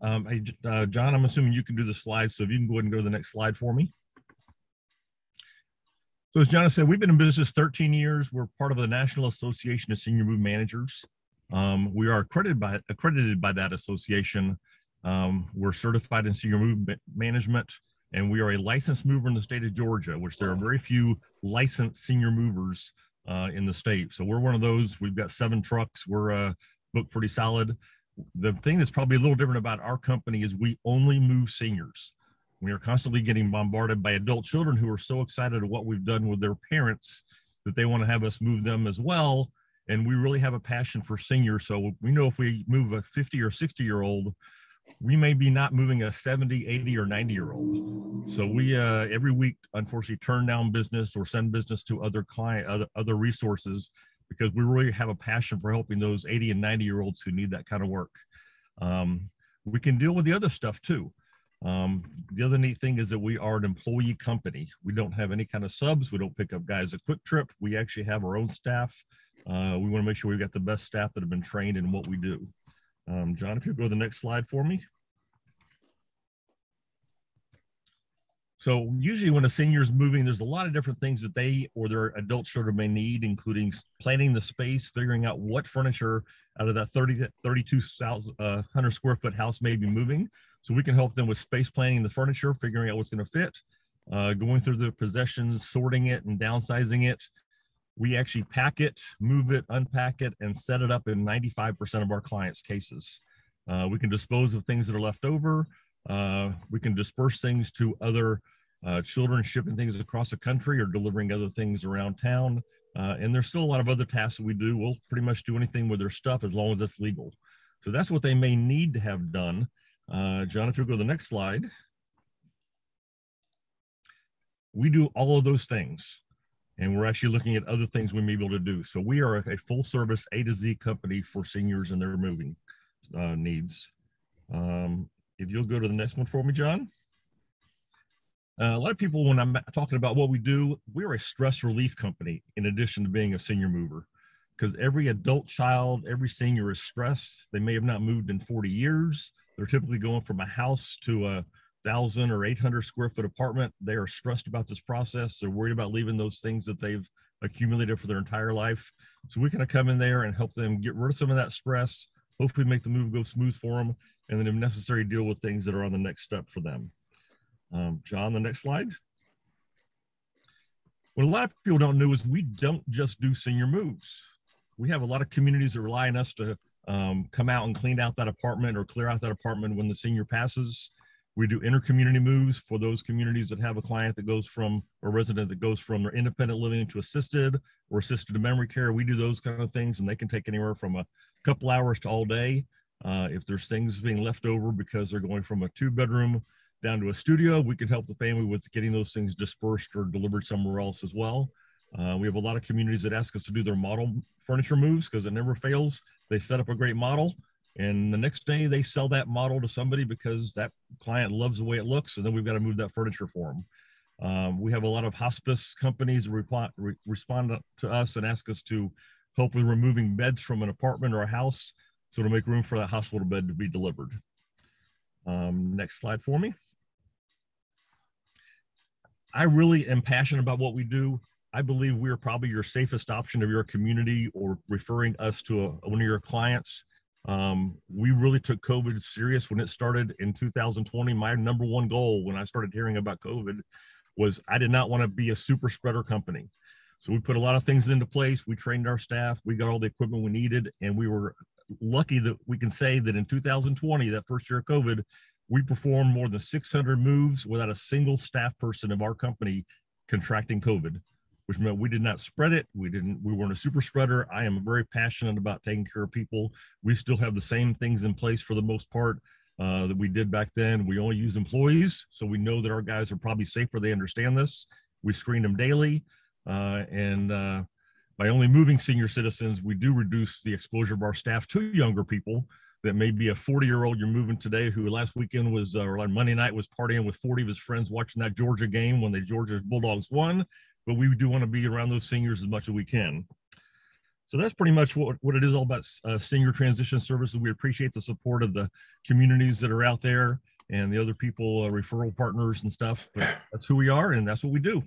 Um, uh, John, I'm assuming you can do the slides. So if you can go ahead and go to the next slide for me. So as John said, we've been in business 13 years. We're part of the National Association of Senior Move Managers. Um, we are accredited by accredited by that association. Um, we're certified in senior move management, and we are a licensed mover in the state of Georgia, which there are very few licensed senior movers uh, in the state. So we're one of those. We've got seven trucks. We're uh, booked pretty solid. The thing that's probably a little different about our company is we only move seniors. We are constantly getting bombarded by adult children who are so excited at what we've done with their parents that they want to have us move them as well. And we really have a passion for seniors. So we know if we move a 50 or 60 year old, we may be not moving a 70 80 or 90 year old so we uh, every week unfortunately turn down business or send business to other client other, other resources because we really have a passion for helping those 80 and 90 year olds who need that kind of work. Um, we can deal with the other stuff too. Um, the other neat thing is that we are an employee company. We don't have any kind of subs. We don't pick up guys at QuikTrip we actually have our own staff. Uh, we want to make sure we've got the best staff that have been trained in what we do. Um, John, if you go to the next slide for me. So usually when a senior is moving, there's a lot of different things that they or their adult children may need, including planning the space, figuring out what furniture out of that 30, 32,000 uh, square foot house may be moving. So we can help them with space planning the furniture, figuring out what's gonna fit, uh, going through the possessions, sorting it and downsizing it, we actually pack it, move it, unpack it, and set it up in 95% of our clients' cases. Uh, we can dispose of things that are left over. Uh, we can disperse things to other uh, children shipping things across the country or delivering other things around town. Uh, and there's still a lot of other tasks that we do. We'll pretty much do anything with their stuff as long as it's legal. So that's what they may need to have done. Uh, John, if you'll go to the next slide. We do all of those things and we're actually looking at other things we may be able to do. So we are a full service A to Z company for seniors and their moving uh, needs. Um, if you'll go to the next one for me, John. Uh, a lot of people, when I'm talking about what we do, we're a stress relief company in addition to being a senior mover. Because every adult child, every senior is stressed. They may have not moved in 40 years. They're typically going from a house to a thousand or 800 square foot apartment. They are stressed about this process. They're worried about leaving those things that they've accumulated for their entire life. So we can come in there and help them get rid of some of that stress, hopefully make the move go smooth for them, and then if necessary, deal with things that are on the next step for them. Um, John, the next slide. What a lot of people don't know is we don't just do senior moves. We have a lot of communities that rely on us to um, come out and clean out that apartment or clear out that apartment when the senior passes. We do intercommunity moves for those communities that have a client that goes from a resident that goes from their independent living to assisted or assisted to memory care. We do those kind of things, and they can take anywhere from a couple hours to all day. Uh, if there's things being left over because they're going from a two bedroom down to a studio, we can help the family with getting those things dispersed or delivered somewhere else as well. Uh, we have a lot of communities that ask us to do their model furniture moves because it never fails. They set up a great model and the next day they sell that model to somebody because that client loves the way it looks and then we've got to move that furniture for them um, we have a lot of hospice companies reply, re- respond to us and ask us to help with removing beds from an apartment or a house so to make room for that hospital bed to be delivered um, next slide for me i really am passionate about what we do I believe we are probably your safest option of your community or referring us to a, one of your clients um, we really took COVID serious when it started in 2020. My number one goal when I started hearing about COVID was I did not want to be a super spreader company. So we put a lot of things into place. We trained our staff. We got all the equipment we needed, and we were lucky that we can say that in 2020, that first year of COVID, we performed more than 600 moves without a single staff person of our company contracting COVID which meant we did not spread it. We didn't, we weren't a super spreader. I am very passionate about taking care of people. We still have the same things in place for the most part uh, that we did back then. We only use employees, so we know that our guys are probably safer. They understand this. We screen them daily. Uh, and uh, by only moving senior citizens, we do reduce the exposure of our staff to younger people that may be a 40 year old you're moving today who last weekend was uh, or on Monday night was partying with 40 of his friends watching that Georgia game when the Georgia Bulldogs won but we do want to be around those seniors as much as we can. so that's pretty much what, what it is all about uh, senior transition services. We appreciate the support of the communities that are out there and the other people, uh, referral partners and stuff. But that's who we are and that's what we do.